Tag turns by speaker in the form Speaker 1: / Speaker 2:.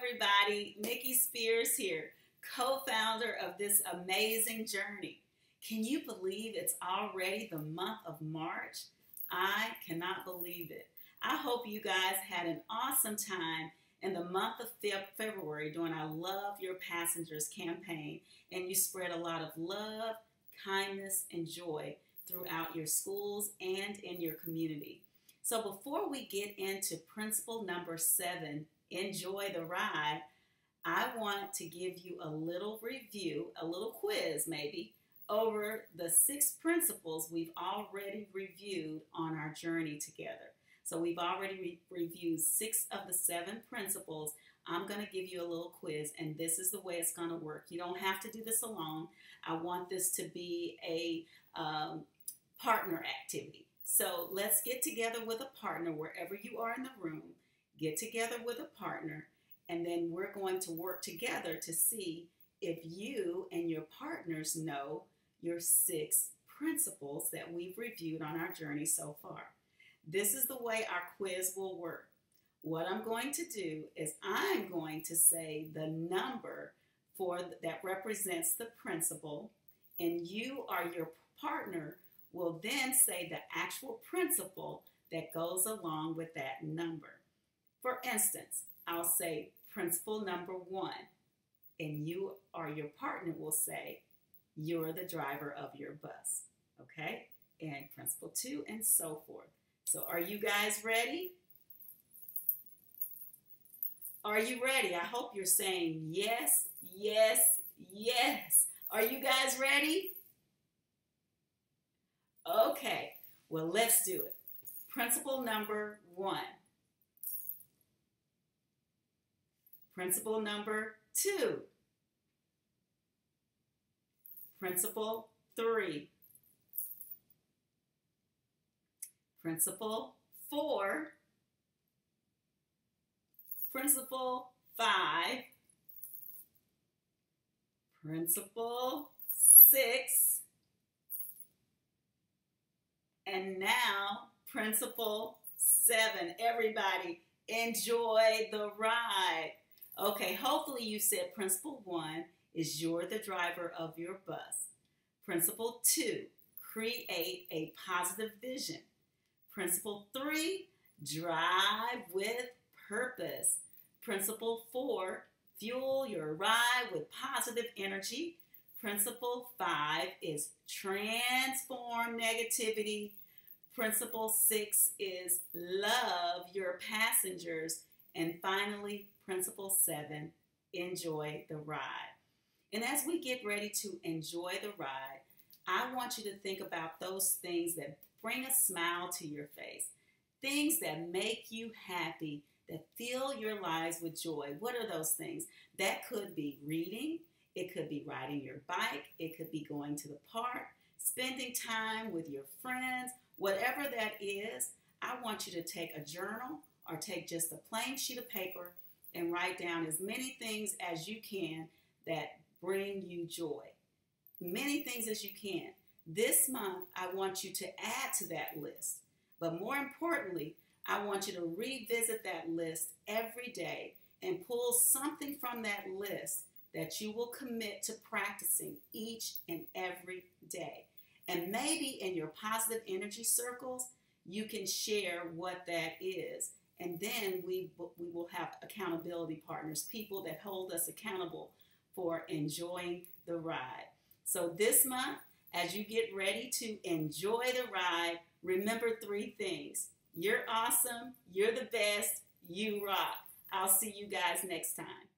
Speaker 1: everybody. Niki Spears here, co founder of this amazing journey. Can you believe it's already the month of March? I cannot believe it. I hope you guys had an awesome time in the month of February during our Love Your Passengers campaign, and you spread a lot of love, kindness, and joy throughout your schools and in your community. So, before we get into principle number seven, enjoy the ride, I want to give you a little review, a little quiz maybe, over the six principles we've already reviewed on our journey together. So we've already re- reviewed six of the seven principles. I'm going to give you a little quiz, and this is the way it's going to work. You don't have to do this alone. I want this to be a um, partner activity. So let's get together with a partner wherever you are in the room. Get together with a partner, and then we're going to work together to see if you and your partners know your six principles that we've reviewed on our journey so far. This is the way our quiz will work. What I'm going to do is I'm going to say the number for that represents the principle, and you or your partner will then say the actual principle that goes along with that number. For instance, I'll say principle number one, and you or your partner will say, You're the driver of your bus. Okay? And principle two, and so forth. So, are you guys ready? Are you ready? I hope you're saying yes, yes, yes. Are you guys ready? Okay, well, let's do it. Principle number one. Principle number two. Principle three. Principle four. Principle five. Principle six. And now, principle seven. Everybody, enjoy the ride. Okay, hopefully you said principle one is you're the driver of your bus. Principle two, create a positive vision. Principle three, drive with purpose. Principle four, fuel your ride with positive energy. Principle five is transform negativity. Principle six is love your passengers. And finally, principle seven, enjoy the ride. And as we get ready to enjoy the ride, I want you to think about those things that bring a smile to your face, things that make you happy, that fill your lives with joy. What are those things? That could be reading, it could be riding your bike, it could be going to the park, spending time with your friends, whatever that is. I want you to take a journal or take just a plain sheet of paper and write down as many things as you can that bring you joy. Many things as you can. This month, I want you to add to that list. But more importantly, I want you to revisit that list every day and pull something from that list that you will commit to practicing each and every day. And maybe in your positive energy circles, you can share what that is. And then we, we will have accountability partners, people that hold us accountable for enjoying the ride. So this month, as you get ready to enjoy the ride, remember three things. You're awesome, you're the best, you rock. I'll see you guys next time.